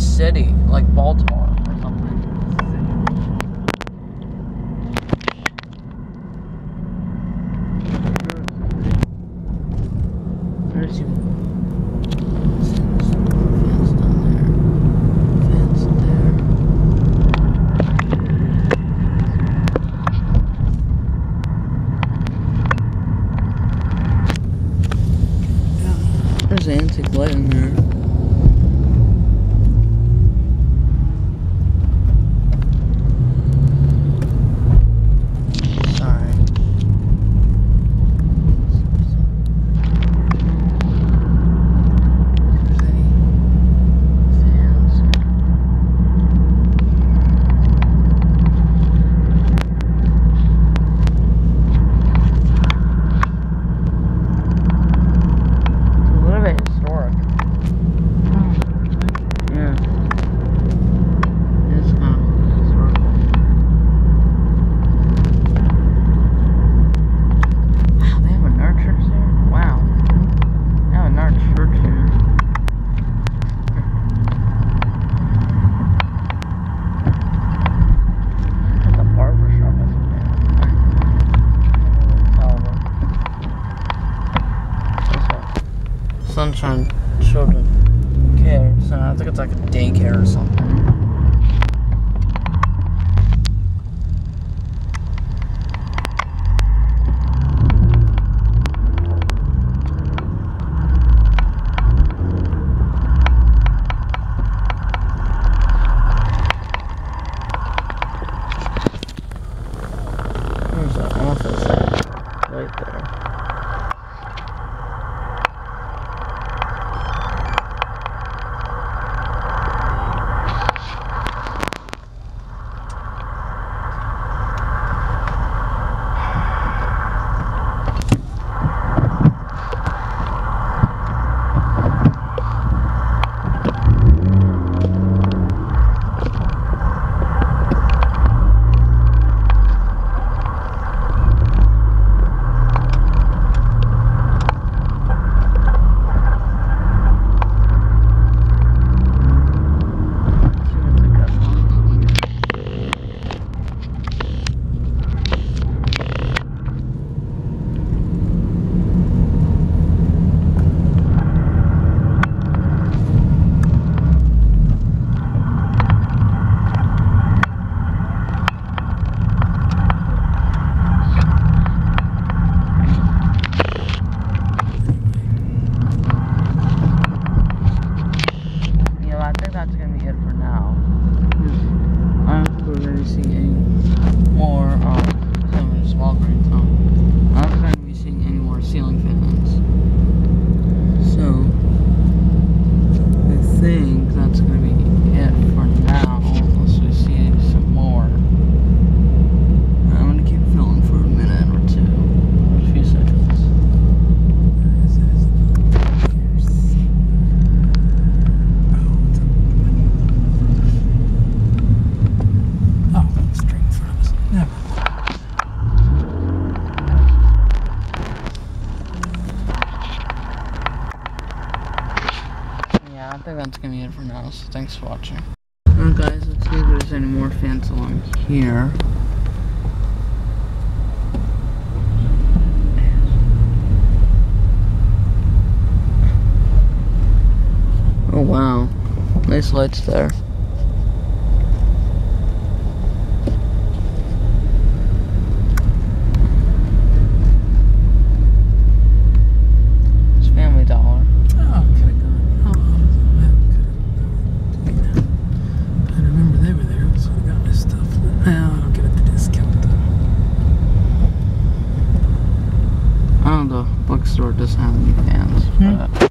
city, like Baltimore or something. There's an antique light in there. Sunshine Children Care So I think it's like a daycare or something. Where's that office? Right there. Think that's gonna be it for now, so thanks for watching. Alright guys, let's see if there's any more fans along here. Oh wow, nice lights there. I don't know, the bookstore doesn't have any fans, Hmm.